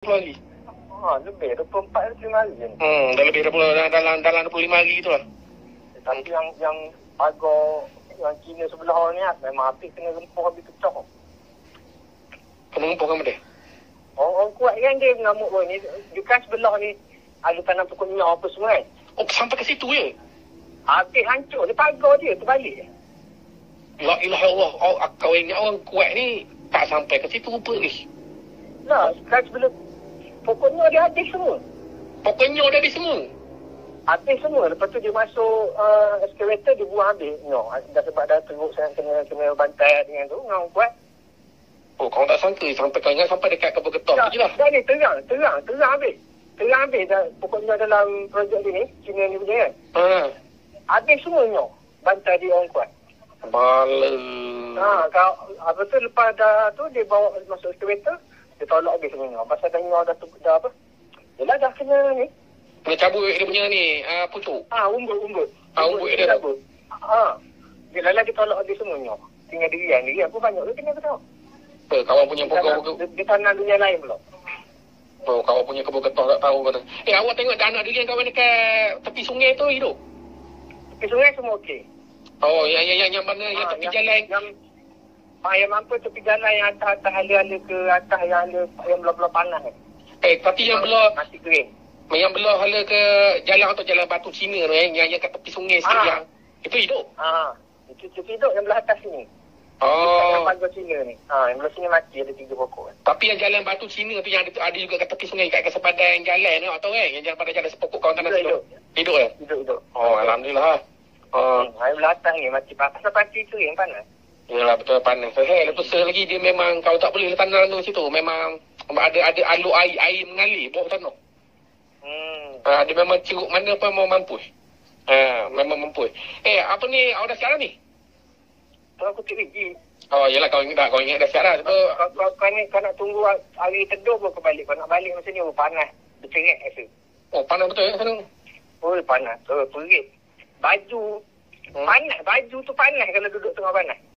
hari. Ha, lebih 24 25 hari. Hmm, dah lebih 20 dalam dalam, dalam 25 hari tu lah. Tapi yang yang pagar yang Cina sebelah ni ah, memang api kena rempah habis pecah. Kena ngumpul kan benda? Orang, orang kuat kan dia mengamuk pun ni. Bukan sebelah ni ada tanam pokok minyak apa semua kan. Oh, sampai ke situ ya? Habis hancur. Dia pagar dia terbalik. La ilaha Allah. Oh, kau ingat orang kuat ni tak sampai ke situ rupa ni. Lah, kan sebelum pokoknya dia habis semua. Pokoknya dah habis semua. Habis semua. Lepas tu dia masuk uh, excavator, dia buang habis. No, dah sebab dah teruk sangat kena, kena bantai dengan tu. Orang kuat. Oh, kau tak sangka sampai kau ingat sampai dekat getah Dah, tu je lah. dah ni terang, terang, terang habis. Terang habis dah pokoknya dalam projek dia ni, Cina ni punya kan. Ha. Habis semuanya bantai dia orang kuat. Bala. Ha, kau, apa tu lepas dah tu dia bawa masuk excavator, dia tolak habis semuanya. Pasal dengar dah, tu, dah apa. Yelah dah kena ni. Kena cabut dia punya ni, uh, pucuk. Ha, umbut, umbut. Ah, umbut dia. cabut. Ha. Dia lala dia tolak habis semuanya. Tinggal dirian. Dirian pun banyak tu tinggal tau. Apa, kawan punya Dia tanam, pokok dia, dia tanam dunia lain pula. Oh, kawan punya kebun getah tak tahu kata. Eh, awak tengok dah anak durian kawan dekat tepi sungai tu hidup? Tepi sungai semua okey. Oh, yang yang yang, yang mana yang Ha, tepi jalan. Yang, ha, yang mampu tepi jalan yang atas-atas hala-hala ke atas yang hala yang belah-belah panas. ni. Eh, tapi yang belah Masih kering. yang belah hala ke jalan atau jalan batu Cina tu eh, yang yang kat tepi sungai sikit Ah. yang itu hidup. Ha. Itu tepi duduk yang belah atas sini. Oh. Yang pagar Cina ni. Ha, yang belah sini mati ada tiga pokok. Tapi yang jalan batu Cina tu yang ada, ada juga kat tepi sungai kat kesepadan jalan tu tahu kan yang jalan pada jalan sepokok kawan tanah Hidup, situ. Hidup eh? Duduk-duduk. Oh, alhamdulillah. Oh, Hmm, yang belah atas ni mati panas. Pasal pati kering panas. Yalah betul panas. Sehel lepas tu lagi dia memang kau tak boleh tanam tu situ. Memang ada ada alur air air mengalir bawah tanah. Hmm. Ha, dia memang ceruk mana pun mau mampus. Ha, memang mampus. Eh, apa ni? Awak dah siap dah ni? Aku tik biji. Oh, yelah kau ingat dah. Kau ingat dah siap dah. Kau, kau, kau, ni kau nak tunggu hari teduh pun kau balik. Kau nak balik macam ni, oh, panas. Bercerit rasa. oh, panas betul ya sana? Oh, panas. Oh, perit. Baju. Hmm. Panas. Baju tu panas kalau duduk tengah panas.